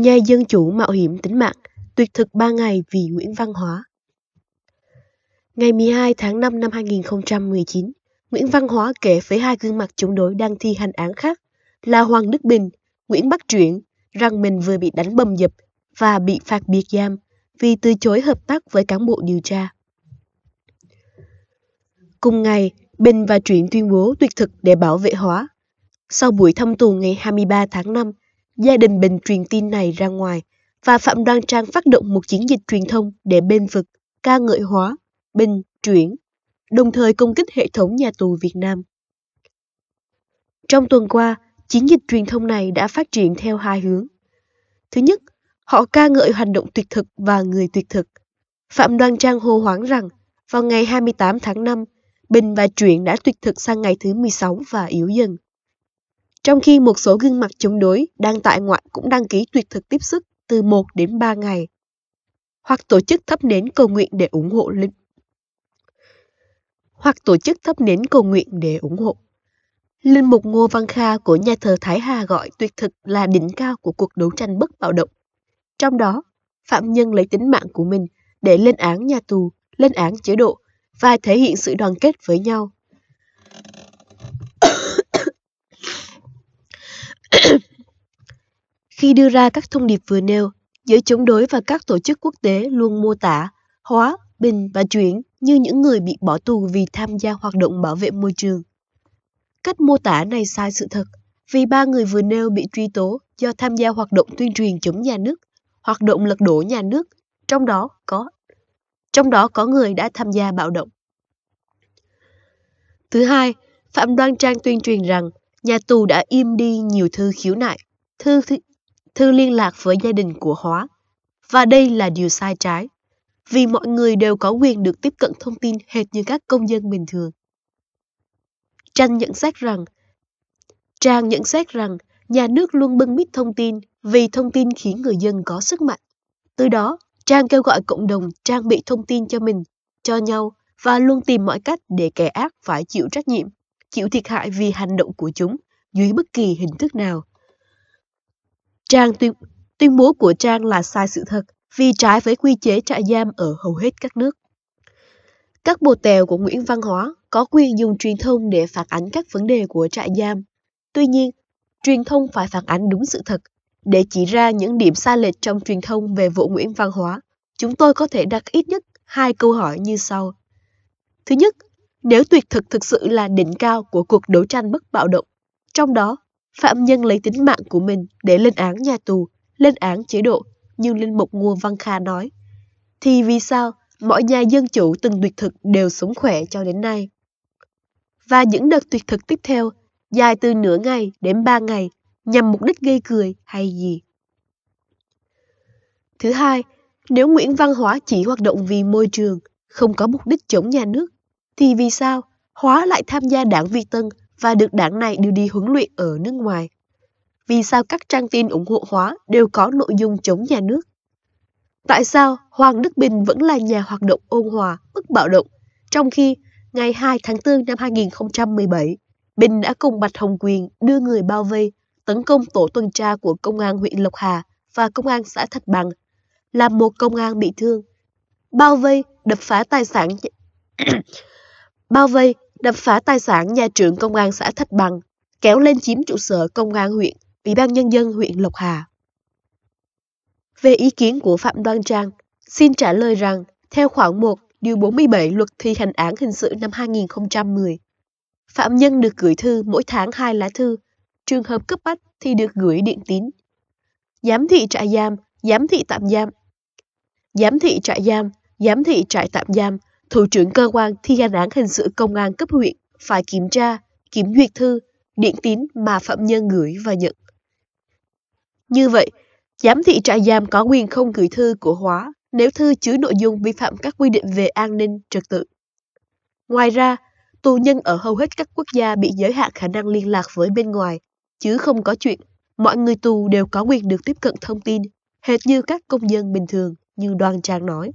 Nhà dân chủ mạo hiểm tính mạng, tuyệt thực 3 ngày vì Nguyễn Văn Hóa. Ngày 12 tháng 5 năm 2019, Nguyễn Văn Hóa kể với hai gương mặt chống đối đang thi hành án khác là Hoàng Đức Bình, Nguyễn Bắc Truyện rằng mình vừa bị đánh bầm dập và bị phạt biệt giam vì từ chối hợp tác với cán bộ điều tra. Cùng ngày, Bình và Truyện tuyên bố tuyệt thực để bảo vệ Hóa. Sau buổi thăm tù ngày 23 tháng 5, gia đình Bình truyền tin này ra ngoài và Phạm Đoan Trang phát động một chiến dịch truyền thông để bên vực, ca ngợi Hóa, Bình, chuyển đồng thời công kích hệ thống nhà tù Việt Nam. Trong tuần qua, chiến dịch truyền thông này đã phát triển theo hai hướng. Thứ nhất, họ ca ngợi hành động tuyệt thực và người tuyệt thực. Phạm Đoan Trang hô hoáng rằng vào ngày 28 tháng 5, Bình và Truyện đã tuyệt thực sang ngày thứ 16 và yếu dần. Trong khi một số gương mặt chống đối đang tại ngoại cũng đăng ký tuyệt thực tiếp sức từ 1 đến 3 ngày, hoặc tổ chức thắp nến cầu nguyện để ủng hộ linh hoặc tổ chức thắp nến cầu nguyện để ủng hộ. Linh mục Ngô Văn Kha của nhà thờ Thái Hà gọi tuyệt thực là đỉnh cao của cuộc đấu tranh bất bạo động. Trong đó, phạm nhân lấy tính mạng của mình để lên án nhà tù, lên án chế độ và thể hiện sự đoàn kết với nhau. Khi đưa ra các thông điệp vừa nêu, giới chống đối và các tổ chức quốc tế luôn mô tả hóa, bình và chuyển như những người bị bỏ tù vì tham gia hoạt động bảo vệ môi trường. Cách mô tả này sai sự thật, vì ba người vừa nêu bị truy tố do tham gia hoạt động tuyên truyền chống nhà nước, hoạt động lật đổ nhà nước, trong đó có trong đó có người đã tham gia bạo động. Thứ hai, Phạm Đoan Trang tuyên truyền rằng nhà tù đã im đi nhiều thư khiếu nại, thư, thư, thư liên lạc với gia đình của Hóa. Và đây là điều sai trái, vì mọi người đều có quyền được tiếp cận thông tin hệt như các công dân bình thường. Trang nhận xét rằng Trang nhận xét rằng nhà nước luôn bưng bít thông tin vì thông tin khiến người dân có sức mạnh. Từ đó, Trang kêu gọi cộng đồng trang bị thông tin cho mình, cho nhau và luôn tìm mọi cách để kẻ ác phải chịu trách nhiệm, chịu thiệt hại vì hành động của chúng dưới bất kỳ hình thức nào. Trang tuyên, tuyên bố của Trang là sai sự thật vì trái với quy chế trại giam ở hầu hết các nước. Các bồ tèo của Nguyễn Văn Hóa có quyền dùng truyền thông để phản ánh các vấn đề của trại giam. Tuy nhiên, truyền thông phải phản ánh đúng sự thật. Để chỉ ra những điểm sai lệch trong truyền thông về vụ Nguyễn Văn Hóa, chúng tôi có thể đặt ít nhất hai câu hỏi như sau. Thứ nhất, nếu tuyệt thực thực sự là đỉnh cao của cuộc đấu tranh bất bạo động, trong đó phạm nhân lấy tính mạng của mình để lên án nhà tù, lên án chế độ, như Linh Mục Ngô Văn Kha nói, thì vì sao mọi nhà dân chủ từng tuyệt thực đều sống khỏe cho đến nay? Và những đợt tuyệt thực tiếp theo, dài từ nửa ngày đến ba ngày, nhằm mục đích gây cười hay gì? Thứ hai, nếu Nguyễn Văn Hóa chỉ hoạt động vì môi trường, không có mục đích chống nhà nước, thì vì sao Hóa lại tham gia đảng Việt Tân và được đảng này đưa đi huấn luyện ở nước ngoài? Vì sao các trang tin ủng hộ Hóa đều có nội dung chống nhà nước? Tại sao Hoàng Đức Bình vẫn là nhà hoạt động ôn hòa, bất bạo động, trong khi ngày 2 tháng 4 năm 2017, Bình đã cùng Bạch Hồng Quyền đưa người bao vây, tấn công tổ tuần tra của Công an huyện Lộc Hà và Công an xã Thạch Bằng, làm một công an bị thương. Bao vây, đập phá tài sản bao vây, đập phá tài sản nhà trưởng công an xã Thạch Bằng, kéo lên chiếm trụ sở công an huyện, Ủy ban Nhân dân huyện Lộc Hà. Về ý kiến của Phạm Đoan Trang, xin trả lời rằng, theo khoản 1, điều 47 luật thi hành án hình sự năm 2010, phạm nhân được gửi thư mỗi tháng hai lá thư, trường hợp cấp bách thì được gửi điện tín. Giám thị trại giam, giám thị tạm giam, giám thị trại giam, giám thị trại tạm giam, thủ trưởng cơ quan thi hành án hình sự công an cấp huyện phải kiểm tra, kiểm duyệt thư, điện tín mà phạm nhân gửi và nhận. Như vậy, giám thị trại giam có quyền không gửi thư của hóa nếu thư chứa nội dung vi phạm các quy định về an ninh trật tự. Ngoài ra, tù nhân ở hầu hết các quốc gia bị giới hạn khả năng liên lạc với bên ngoài, chứ không có chuyện mọi người tù đều có quyền được tiếp cận thông tin, hệt như các công dân bình thường, như Đoàn Trang nói.